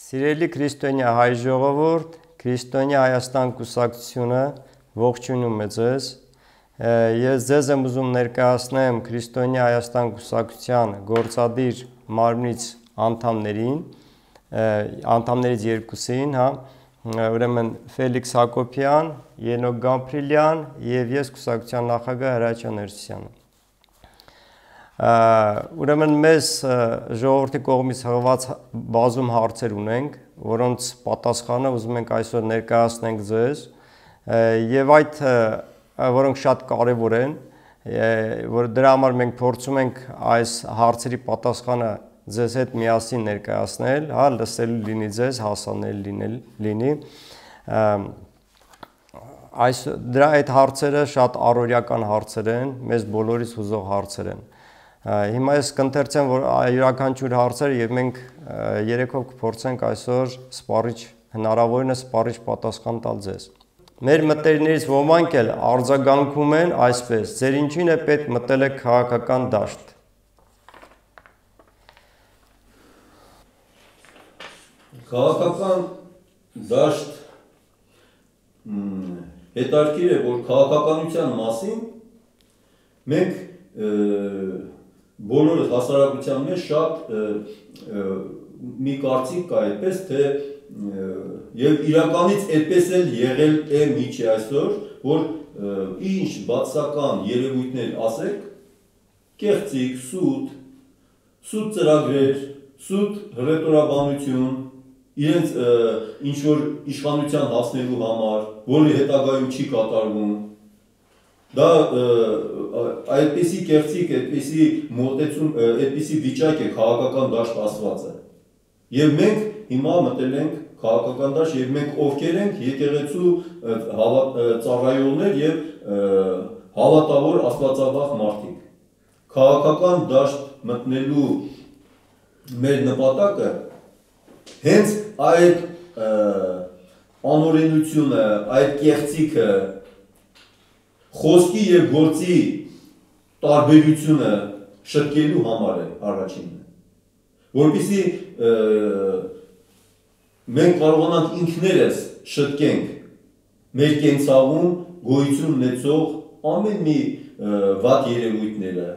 Սիրելի քրիստոնյա հայ ժողովուրդ, քրիստոնյա Հայաստան կուսակցությունը ողջունում է ձեզ։ Ես ձեզ եմ ուզում ներկայացնեմ քրիստոնյա Հայաստան կուսակցության գործադիր մարմնից անդամներին, անդամներից երկուսին, հա, ուրեմն Ֆելիքս Հակոբյան, Ենոկ Գամփրիլյան եւ ես կուսակցության նախագահ Հրաչյան Ներսիսյանը։ Ուրեմն մեզ ժողովրդի կողմից հղված բազում հարցեր ունենք, որոնց պատասխանը ուզում ենք այսօր ներկայացնենք ձեզ եւ այդ որոնք շատ կարեւոր են, որ դրա համար մենք փորձում ենք այս հարցերի պատասխանը ձեզ հետ միասին ներկայացնել, հա, լսելու լինի ձեզ, հասանելի լինել լինի։ Այս դրա այդ հարցերը շատ առօրյական հարցեր են, մեզ բոլորիս հուզող հարցեր են։ Հիմա ես կընթերցեմ որ յուրաքանչյուր հարցերը եւ մենք երեքով կփորձենք այսօր սպառիչ հնարավորինս սպառիչ պատասխան տալ ձեզ։ Մեր մտերներից ոմանք էլ արձագանքում են այսպես. ձեր ինչին է պետք մտել եք քաղաքական դաշտ։ Քաղաքական դաշտ հետարքիր է, որ քաղաքականության մասին մենք բոլորը հասարակության մեջ շատ մի կարծիք կա այդպես, թե եւ իրականից այդպես էլ եղել է միջի այսօր, որ ինչ բացական երևույթներ ասեք, կեղծիկ, սուտ, սուտ ծրագրեր, սուտ հռետորաբանություն, իրենց ինչ որ իշխանության հասնելու համար, որը հետագայում չի կատարվում, Դա այդպիսի կեղծիկ, այդպիսի մոտեցում, այդպիսի վիճակ է քաղաքական դաշտ ասվածը։ Եվ մենք հիմա մտել ենք քաղաքական դաշտ եւ մենք ովքեր ենք եկեղեցու ծառայողներ եւ հավատավոր աստվածավախ մարդիկ։ Քաղաքական դաշտ մտնելու մեր նպատակը հենց այդ անօրենությունը, այդ կեղծիքը խոսքի եւ գործի տարբերությունը շտկելու համար է առաջինը որբիսի մենք կարողանանք ինքներս շտկենք մեր կենցաղում գոյություն ունեցող ամեն մի վատ երևույթները